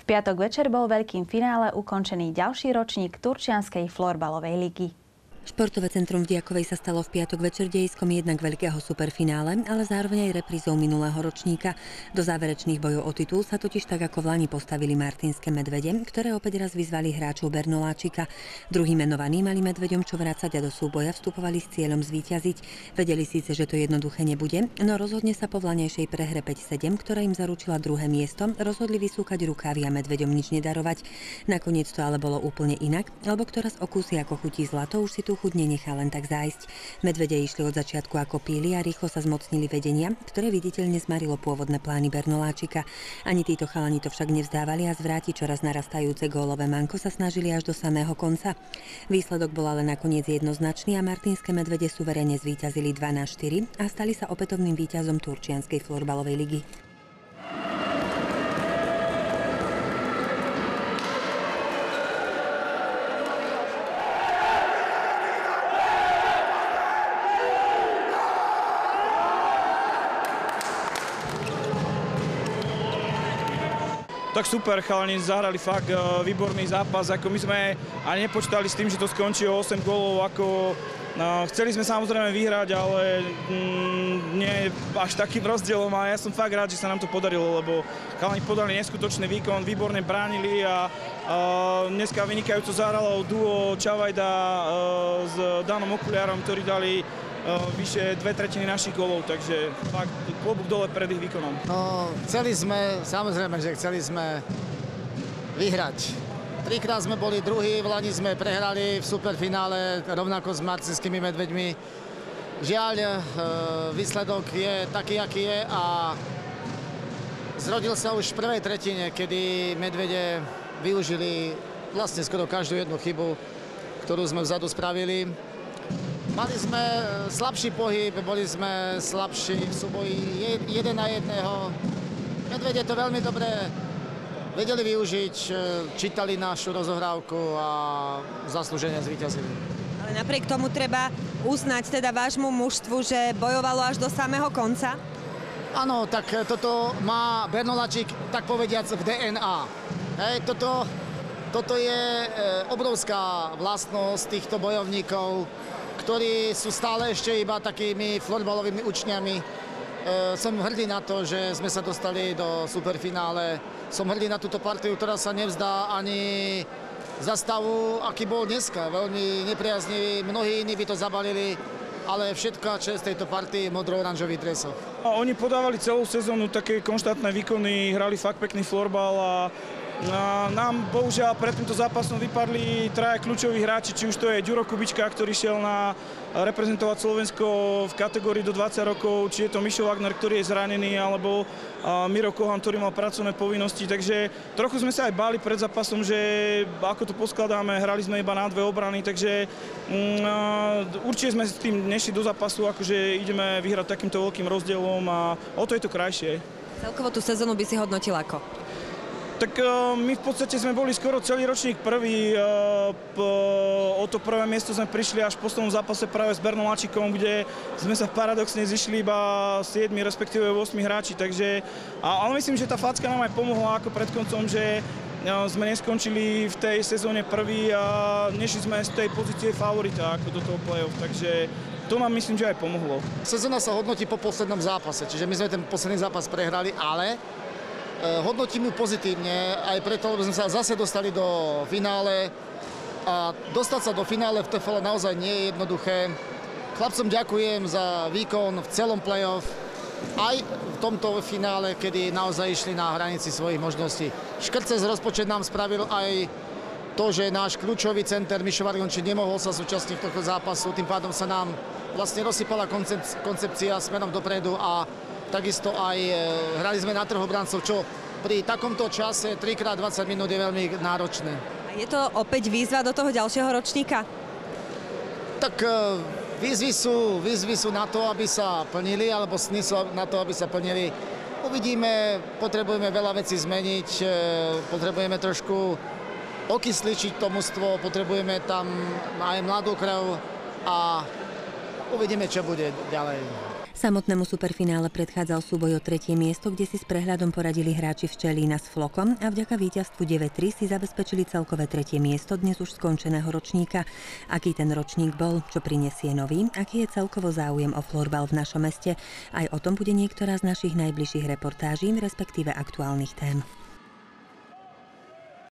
V piatok večer bol veľkým finále ukončený ďalší ročník Turčianskej florbalovej ligy. Športové centrum v Diakovej sa stalo v piatok večer dejiskom jednak veľkého superfinále, ale zároveň aj reprízou minulého ročníka. Do záverečných bojov o titul sa totiž tak ako v Lani postavili Martinské medvede, ktoré opäť raz vyzvali hráčov Bernoláčika. Druhý menovaný mali medveďom čo vrácať a do súboja vstupovali s cieľom zvíťaziť. Vedeli síce, že to jednoduché nebude, no rozhodne sa po vlanejšej prehre 5-7, ktorá im zaručila druhé miesto, rozhodli vysúkať rukávy a medveďom nič nedarovať. Nakoniec to ale bolo úplne inak, lebo ktorá z okusy ako chutí zlato už si tú chuť nenechá len tak zájsť. Medvede išli od začiatku ako píli a rýchlo sa zmocnili vedenia, ktoré viditeľne zmarilo pôvodné plány Bernoláčika. Ani títo chalani to však nevzdávali a zvrátiť čoraz narastajúce gólové manko sa snažili až do samého konca. Výsledok bol ale nakoniec jednoznačný a martinské medvede suverene zvíťazili 2 na 4 a stali sa opätovným víťazom Turčianskej florbalovej ligy. Tak super, chalani zahrali fakt uh, výborný zápas, ako my sme ani nepočítali s tým, že to skončí o 8 gólov, ako uh, chceli sme samozrejme vyhrať, ale mm, nie až takým rozdielom a ja som fakt rád, že sa nám to podarilo, lebo chalani podali neskutočný výkon, výborne bránili a uh, dneska vynikajúco zahralo duo Čavajda uh, s Danom Okuliarom, ktorí dali vyše dve tretiny našich golov, takže fakt klobúk dole pred ich výkonom. No, chceli sme, samozrejme, že chceli sme vyhrať. Trikrát sme boli druhí, v Lani sme prehrali v superfinále rovnako s marcinskými medveďmi. Žiaľ, výsledok je taký, aký je a zrodil sa už v prvej tretine, kedy medvede využili vlastne skoro každú jednu chybu, ktorú sme vzadu spravili. Mali sme e, slabší pohyb, boli sme slabší v súboji jeden na jedného. Medvede to veľmi dobre vedeli využiť, e, čítali našu rozohrávku a zaslúžene zvíťazili. Ale napriek tomu treba uznať teda vášmu mužstvu, že bojovalo až do samého konca? Áno, tak toto má Bernolačík, tak povediac, v DNA. Hej, toto, toto je e, obrovská vlastnosť týchto bojovníkov ktorí sú stále ešte iba takými florbalovými učňami. E, som hrdý na to, že sme sa dostali do superfinále. Som hrdý na túto partiu, ktorá sa nevzdá ani za stavu, aký bol dneska. Veľmi nepriaznivý, mnohí iní by to zabalili, ale všetká čest tejto partii modro-oranžových dresov. A oni podávali celú sezónu také konštantné výkony, hrali fakt pekný florbal a nám bohužiaľ pred týmto zápasom vypadli traja kľúčoví hráči, či už to je Ďuro Kubička, ktorý šiel na reprezentovať Slovensko v kategórii do 20 rokov, či je to Mišo Wagner, ktorý je zranený, alebo Miro Kohan, ktorý mal pracovné povinnosti. Takže trochu sme sa aj báli pred zápasom, že ako to poskladáme, hrali sme iba na dve obrany, takže mm, určite sme s tým nešli do zápasu, akože ideme vyhrať takýmto veľkým rozdielom a o to je to krajšie. Celkovo tú sezónu by si hodnotil ako? Tak uh, my v podstate sme boli skoro celý ročník prvý. Uh, o to prvé miesto sme prišli až v poslednom zápase práve s Bernom Lačikom, kde sme sa paradoxne zišli iba 7, respektíve 8 hráči. Takže, ale myslím, že tá facka nám aj pomohla ako pred koncom, že sme neskončili v tej sezóne prvý a nešli sme z tej pozície favorita ako do toho play-off, takže to nám myslím, že aj pomohlo. Sezóna sa hodnotí po poslednom zápase, čiže my sme ten posledný zápas prehrali, ale hodnotím ju pozitívne, aj preto, lebo sme sa zase dostali do finále a dostať sa do finále v TFL naozaj nie je jednoduché. Chlapcom ďakujem za výkon v celom play-off, aj v tomto finále, kedy naozaj išli na hranici svojich možností. Škrce z rozpočet nám spravil aj to, že náš kľúčový center Mišo Vargonči nemohol sa súčasniť tohto zápasu, tým pádom sa nám vlastne rozsypala koncepcia smerom dopredu a Takisto aj e, hrali sme na trhu brancov, čo pri takomto čase 3x20 minút je veľmi náročné. A je to opäť výzva do toho ďalšieho ročníka? Tak e, výzvy sú, výzvy sú na to, aby sa plnili, alebo sny sú na to, aby sa plnili. Uvidíme, potrebujeme veľa vecí zmeniť, e, potrebujeme trošku okysličiť to mužstvo, potrebujeme tam aj mladú krev a uvidíme, čo bude ďalej. Samotnému superfinále predchádzal súboj o tretie miesto, kde si s prehľadom poradili hráči Včelína s Flokom a vďaka víťazstvu 9-3 si zabezpečili celkové tretie miesto dnes už skončeného ročníka. Aký ten ročník bol, čo prinesie nový, aký je celkovo záujem o florbal v našom meste, aj o tom bude niektorá z našich najbližších reportáží, respektíve aktuálnych tém.